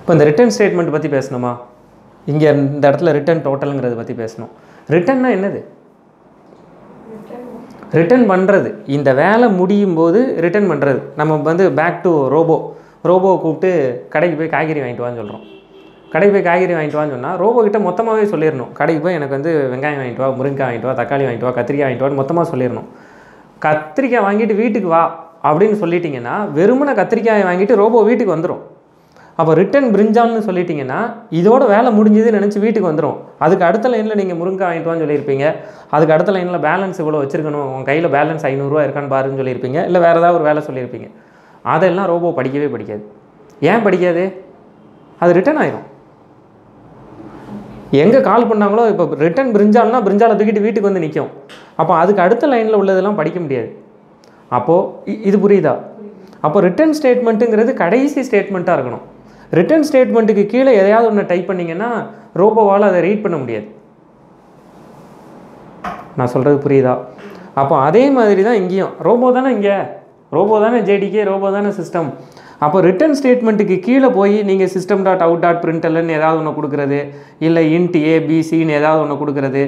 இப்போ இந்த return statement பற்றி பேசணுமா? இங்கே இந்த இடத்துல ரிட்டர்ன் டோட்டலுங்கிறத பற்றி பேசணும். ரிட்டர்ன்னா என்னது? ரிட்டர்ன் பண்ணுறது இந்த வேலை முடியும் போது ரிட்டர்ன் பண்ணுறது நம்ம வந்து பேக் டு ரோபோ ரோபோவை கூப்பிட்டு கடைக்கு போய் காய்கறி வாங்கிட்டு வான்னு சொல்கிறோம் கடைக்கு போய் காய்கறி வாங்கிட்டு வான்னு சொன்னால் ரோபோ கிட்ட மொத்தமாகவே சொல்லிடணும். கடைக்கு போய் எனக்கு வந்து வெங்காயம் வாங்கிட்டு வா முருங்கைக்காய் வாங்கிட்டு வா தக்காளி வாங்கிட்டு வா கத்திரிக்காய் வாங்கிட்டு வான்னு மொத்தமாக சொல்லிடணும். கத்திரிக்காய் வாங்கிட்டு வீட்டுக்கு வா அப்படின்னு சொல்லிட்டிங்கன்னா வெறுமனை கத்திரிக்காயை வாங்கிட்டு ரோபோ வீட்டுக்கு வந்துடும் அப்போ ரிட்டன் பிரிஞ்சால்னு சொல்லிட்டீங்கன்னா இதோட வேலை முடிஞ்சதுன்னு நினச்சி வீட்டுக்கு வந்துடும் அதுக்கு அடுத்த லைனில் நீங்கள் முருங்கை வாங்கிட்டு வான்னு சொல்லியிருப்பீங்க. அதுக்கு அடுத்த லைனில் பேலன்ஸ் இவ்வளோ வச்சிருக்கணும். உங்கள் கையில் பேலன்ஸ் ஐநூறுரூவா இருக்கான்னு பாருன்னு சொல்லியிருப்பீங்க. இல்லை வேறு ஏதாவது ஒரு வேலை சொல்லியிருப்பீங்க. அதெல்லாம் ரோபோ படிக்கவே படிக்காது. ஏன் படிக்காது? அது ரிட்டன் ஆயிரும். எங்கே கால் பண்ணாங்களோ இப்போ ரிட்டன் பிரிஞ்சால்னா பிரிஞ்சாலை தூக்கிட்டு வீட்டுக்கு வந்து நிற்கும் அப்போ அதுக்கு அடுத்த லைனில் உள்ளதெல்லாம் படிக்க முடியாது. அப்போது இது புரியுதா? அப்போ ரிட்டன் ஸ்டேட்மெண்ட்டுங்கிறது கடைசி ஸ்டேட்மெண்ட்டாக இருக்கணும். ரிட்டன் ஸ்டேட்மெண்ட்டுக்கு கீழே எதையாவது ஒன்று டைப் பண்ணிங்கன்னா ரோபோவால் அதை ரீட் பண்ண முடியாது. நான் சொல்கிறது புரியுதா? அப்போ அதே மாதிரி தான் இங்கேயும். ரோபோ தானே இங்கே? ரோபோ தானே ஜேடிகே ரோபோ தானே சிஸ்டம் அப்போ ரிட்டன் ஸ்டேட்மெண்ட்டுக்கு கீழே போய் நீங்கள் சிஸ்டம் டாட் அவுட் டாட் பிரிண்டல்லன்னு ஏதாவது ஒன்று கொடுக்குறது இல்லை இன்ட் ஏபிசின்னு ஏதாவது ஒன்று கொடுக்குறது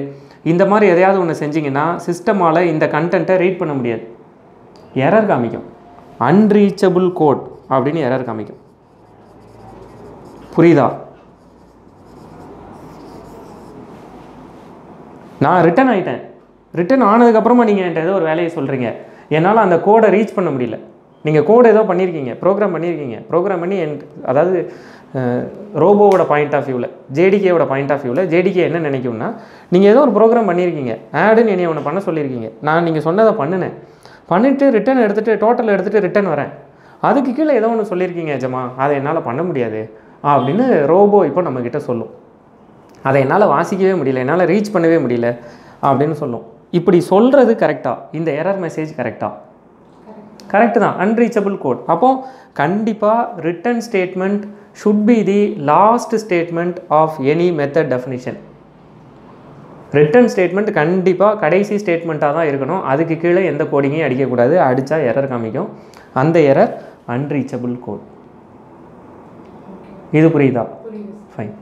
இந்த மாதிரி எதையாவது ஒன்று செஞ்சிங்கன்னா சிஸ்டமால் இந்த கண்டென்ட்டை ரீட் பண்ண முடியாது. எரர் காமிக்கும். அன்ரீச்சபிள் கோட் அப்படின்னு எரர் காமிக்கும். புரியுதா? நான் ரிட்டன் ஆகிட்டேன் ரிட்டன் ஆனதுக்கப்புறமா நீங்கள் என்கிட்ட ஏதோ ஒரு வேலையை சொல்கிறீங்க என்னால் அந்த கோடை ரீச் பண்ண முடியல. நீங்கள் கோடு ஏதோ பண்ணியிருக்கீங்க ப்ரோக்ராம் பண்ணியிருக்கீங்க ப்ரோக்ராம் பண்ணி என் அதாவது ரோபோவோட பாயிண்ட் ஆஃப் வியூவில் ஜேடிகேவோட பாயிண்ட் ஆஃப் வியூவில் ஜேடிகே என்ன நினைக்கும்னா நீங்கள் ஏதோ ஒரு ப்ரோக்ராம் பண்ணியிருக்கீங்க ஆடுன்னு என்னை ஒன்று பண்ண சொல்லியிருக்கீங்க நான் நீங்கள் சொன்னதை பண்ணினேன். பண்ணிவிட்டு ரிட்டன் எடுத்துகிட்டு டோட்டல் எடுத்துகிட்டு ரிட்டன் வரேன். அதுக்கு கீழே ஏதோ ஒன்று சொல்லியிருக்கீங்க ஜமா அதை என்னால் பண்ண முடியாது. அப்படின்னு ரோபோ இப்போ நம்மக்கிட்ட சொல்லும். அதை என்னால் வாசிக்கவே முடியல என்னால் ரீச் பண்ணவே முடியல அப்படின்னு சொல்லும். இப்படி சொல்கிறது கரெக்டாக இந்த எரர் மெசேஜ் கரெக்டாக கரெக்டு தான். அன்ரீச்சபிள் கோட் அப்போ கண்டிப்பாக return statement should be the last statement of any method definition return statement கண்டிப்பாக கடைசி ஸ்டேட்மெண்ட்டாக தான் இருக்கணும். அதுக்கு கீழே எந்த கோடிங்கையும் அடிக்கக்கூடாது. அடித்தா எரர் காமிக்கும். அந்த எரர் அன்ரீச்சபிள் கோட் இது புரியுதா? ஃபைன்